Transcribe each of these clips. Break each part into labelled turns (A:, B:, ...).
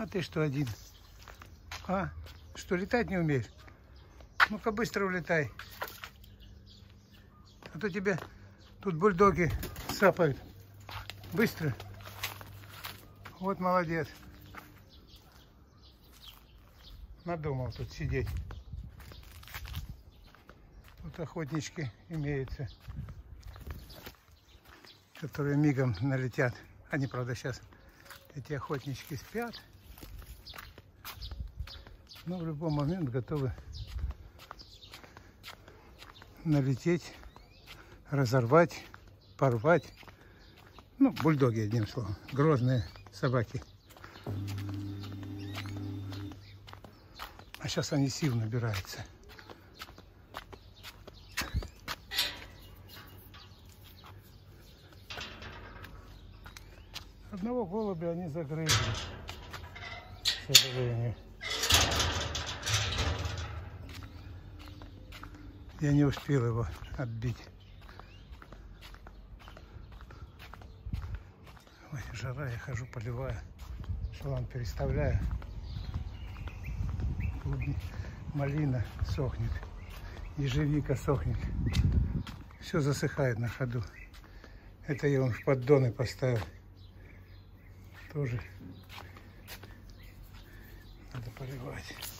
A: А ты что один? А? Что, летать не умеешь? Ну-ка быстро улетай. А то тебе тут бульдоги сапают. Быстро. Вот молодец. Надумал тут сидеть. Тут охотнички имеются, которые мигом налетят. Они, правда, сейчас, эти охотнички спят. Но в любой момент готовы налететь, разорвать, порвать. Ну, бульдоги, одним словом. Грозные собаки. А сейчас они сил набираются. Одного голубя они загрызли, к сожалению. Я не успел его отбить. Ой, жара, я хожу, поливаю. Шалан переставляю. Клубни, малина сохнет. Ежевика сохнет. Все засыхает на ходу. Это я он в поддоны поставил. Тоже надо поливать.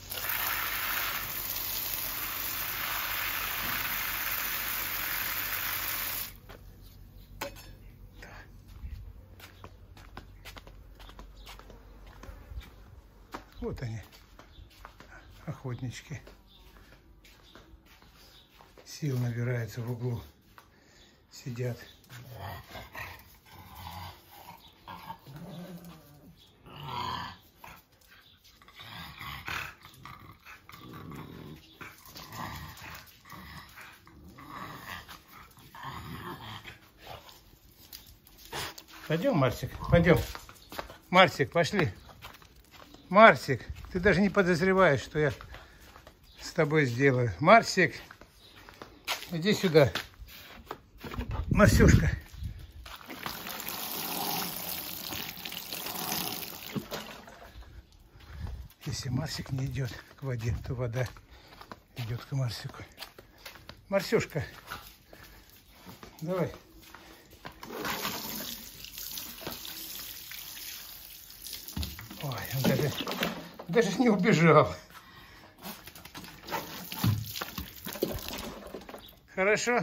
A: Вот они, охотнички. Сил набирается в углу. Сидят. Пойдем, Марсик, пойдем. Марсик, пошли. Марсик, ты даже не подозреваешь, что я с тобой сделаю. Марсик, иди сюда. Марсюшка. Если Марсик не идет к воде, то вода идет к Марсику. Марсюшка, давай. Ой, он даже, даже не убежал. Хорошо?